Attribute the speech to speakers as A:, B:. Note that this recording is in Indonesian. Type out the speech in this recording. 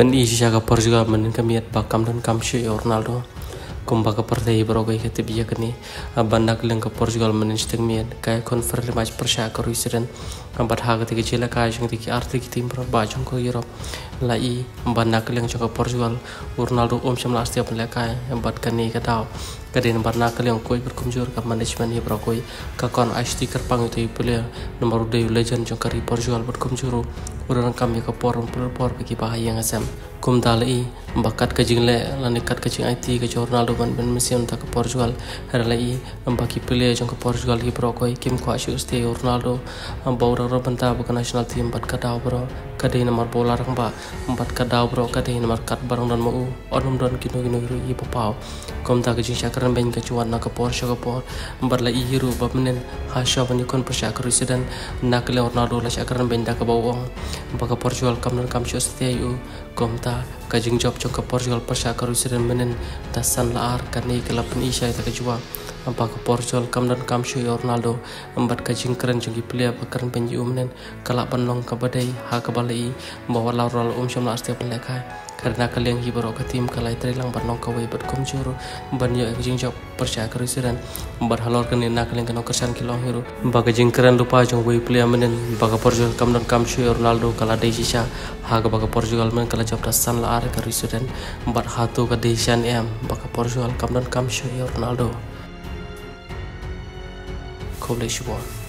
A: pen i sisa ka Portugal men kamiat bakam dan kam shi Ronaldo. Kumba ka partai brogai ka tibiya kani bandak leng ka Portugal men sting miat kay konfirmasi match persya ka ruisiren bat ha ka tiki chila ka jeng tiki arti ki tim pro ba jong ko Europe. La i bandak leng ka Portugal Ronaldo om sham la setiap lekai bat kani ka tau kadin barna kali yang koi berkumjur ka management hi brokoi ka kon ashti kar pang itu player nomor 2 legend jong kari Portugal berkumjuru urang kami ka por por por bagi bahaya ngasam kum dalai bakat ka jingle lan kat ka jing IT ka Ronaldo ban ben mesin ta ka Portugal. Har lai bagi player jong ka Portugal hi brokoi kim ko ashi usti Ronaldo baura ro banta ba national team bat ka daw bro kadai nomor bola rang ba bat ka daw bro. Kadai nomor kat barang dan mau onum don kino kino hi papau kum ta ka jing karan ben ka chuan na ka por sha ka por. Bar la i hiru ba menen. Ha sha ban kon pa sha ka residen na ka le Ronaldo la sha karan ben da ka bawong ba ka Portugal kam nan kam sha stia yu kom ta ka jing job cho ka Portugal pa sha ka residen menen ta san la ar ka ni ka la pen i sha ta ka chuan ampa ka Portugal kam dan kam shu Ronaldo ambat ka jing keren jong player ba keren ben yu menen. Kala ban long ka badai ha ka balai bawa la rol um sham la setiap lekai karena kalian hibaro ka tim kalai lang bar nong kawai bat kum juru. Ban yo job percaya kerisiran bar halor kan na kalian kan kersan kilong hiru. Baga jing keren lupa jong wei player menen. Baga Portugal kam dan kam shu Ronaldo kala dei sisa ha baga Portugal men kala job san la are kerisiran bar hatu ka dei san em baga Portugal kam dan kam shu Ronaldo. Koble Shibon